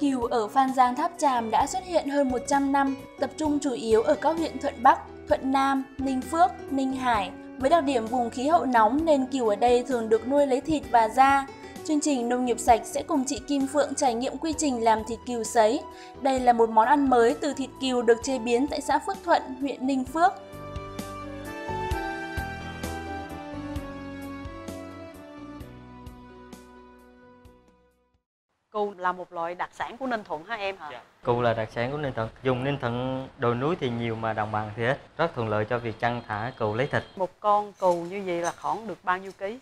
Cừu ở Phan Giang Tháp Tràm đã xuất hiện hơn 100 năm, tập trung chủ yếu ở các huyện Thuận Bắc, Thuận Nam, Ninh Phước, Ninh Hải. Với đặc điểm vùng khí hậu nóng nên cừu ở đây thường được nuôi lấy thịt và da. Chương trình Nông nghiệp sạch sẽ cùng chị Kim Phượng trải nghiệm quy trình làm thịt cừu sấy. Đây là một món ăn mới từ thịt cừu được chế biến tại xã Phước Thuận, huyện Ninh Phước. Cù là một loại đặc sản của Ninh Thuận hả em hả? Dạ. Cù là đặc sản của Ninh Thuận. Dùng Ninh Thuận đồi núi thì nhiều mà đồng bằng thì ít. Rất thuận lợi cho việc chăn thả cừu lấy thịt. Một con cù như vậy là khoảng được bao nhiêu ký?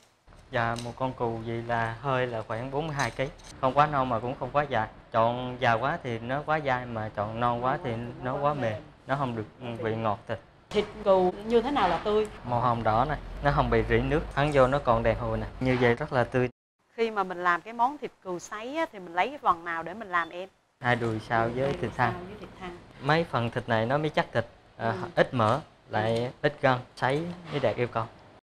Và một con cừu vậy là hơi là khoảng 42 kg. Không quá non mà cũng không quá dài. Chọn già quá thì nó quá dai mà chọn non quá thì nó quá mềm. Nó không được vị ngọt thịt. Thịt cừu như thế nào là tươi? Màu hồng đỏ này, nó không bị rỉ nước. Ăn vô nó còn đèn hồi này. Như vậy rất là tươi. Khi mà mình làm cái món thịt cừu sấy á, thì mình lấy cái phần nào để mình làm em? Hai đùi sao với thịt thăn. Mấy phần thịt này nó mới chắc thịt, à, Ừ. ít mỡ, lại ít gân, sấy mới đạt yêu cầu.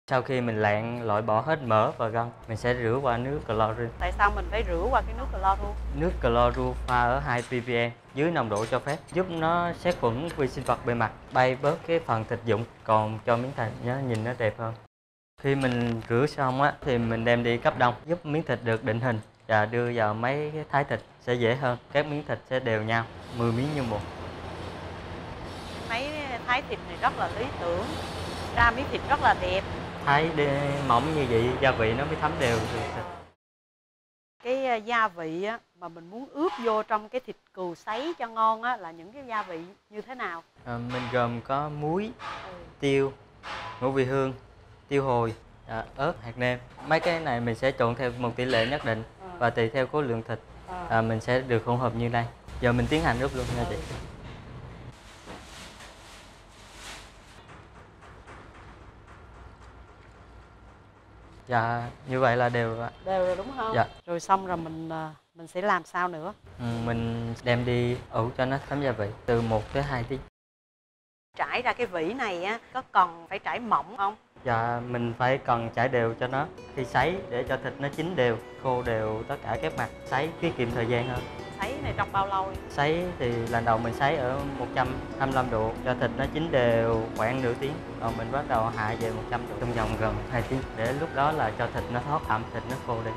Sau khi mình lạng loại bỏ hết mỡ và gân, mình sẽ rửa qua nước chlorine. Tại sao mình phải rửa qua cái nước cloro? Nước chlorua pha ở 2 ppm dưới nồng độ cho phép, giúp nó sát khuẩn vi sinh vật bề mặt, bay bớt cái phần thịt dụng, còn cho miếng thịt nó nhìn nó đẹp hơn. Khi mình rửa xong á thì mình đem đi cấp đông, giúp miếng thịt được định hình và đưa vào máy thái thịt sẽ dễ hơn. Các miếng thịt sẽ đều nhau, 10 miếng như một. Máy thái thịt này rất là lý tưởng. Ra miếng thịt rất là đẹp. Thái mỏng như vậy gia vị nó mới thấm đều được thịt. Cái à, gia vị á, mà mình muốn ướp vô trong cái thịt cừu sấy cho ngon á, là những cái gia vị như thế nào? À, mình gồm có muối, Ừ. tiêu, ngũ vị hương, tiêu hồi, à, ớt, hạt nêm. Mấy cái này mình sẽ trộn theo một tỷ lệ nhất định và tùy theo khối lượng thịt Ờ. à, mình sẽ được hỗn hợp như đây. Giờ mình tiến hành ướp luôn nha chị. Dạ, như vậy là đều ạ. đều rồi đúng không? Dạ. Rồi xong rồi mình à, mình sẽ làm sao nữa? Ừ, mình đem đi ủ cho nó thấm gia vị từ 1 tới 2 tiếng. Trải ra cái vỉ này á, có cần phải trải mỏng không? Dạ, mình phải cần chải đều cho nó khi sấy để cho thịt nó chín đều, khô đều tất cả các mặt, sấy tiết kiệm thời gian hơn. Sấy này trong bao lâu? Sấy thì lần đầu mình sấy ở 125 độ cho thịt nó chín đều khoảng nửa tiếng. Rồi mình bắt đầu hạ về 100 độ trong vòng gần 2 tiếng để lúc đó là cho thịt nó thoát ẩm, thịt nó khô đi.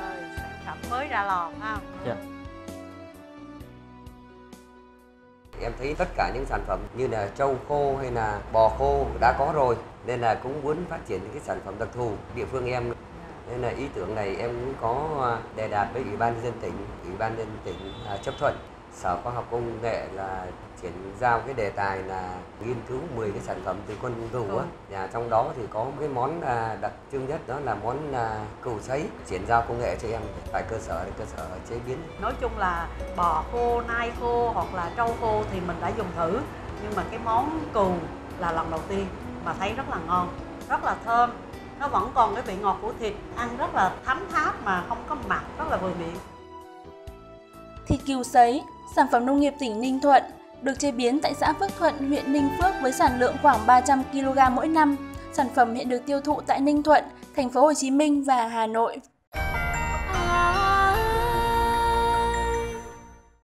Rồi, sản phẩm mới ra lò ha. Dạ. Em thấy tất cả những sản phẩm như là trâu khô hay là bò khô đã có rồi, nên là cũng muốn phát triển những cái sản phẩm đặc thù địa phương em. Nên là ý tưởng này em cũng có à, đề đạt với ủy ban nhân dân tỉnh, ủy ban nhân dân tỉnh à, chấp thuận sở khoa học công nghệ là chuyển giao cái đề tài là nghiên cứu 10 cái sản phẩm từ con cừu á. Và trong đó thì có một cái món à, đặc trưng nhất đó là món à, cừu sấy chuyển giao công nghệ cho em tại cơ sở cơ sở chế biến. Nói chung là bò khô, nai khô hoặc là trâu khô thì mình đã dùng thử. Nhưng mà cái món cừu là lần đầu tiên mà thấy rất là ngon, rất là thơm. Nó vẫn còn cái vị ngọt của thịt, ăn rất là thấm tháp mà không có mặn, rất là vừa miệng Thịt cừu sấy, sản phẩm nông nghiệp tỉnh Ninh Thuận, được chế biến tại xã Phước Thuận, huyện Ninh Phước với sản lượng khoảng 300 kg mỗi năm. Sản phẩm hiện được tiêu thụ tại Ninh Thuận, thành phố Hồ Chí Minh và Hà Nội.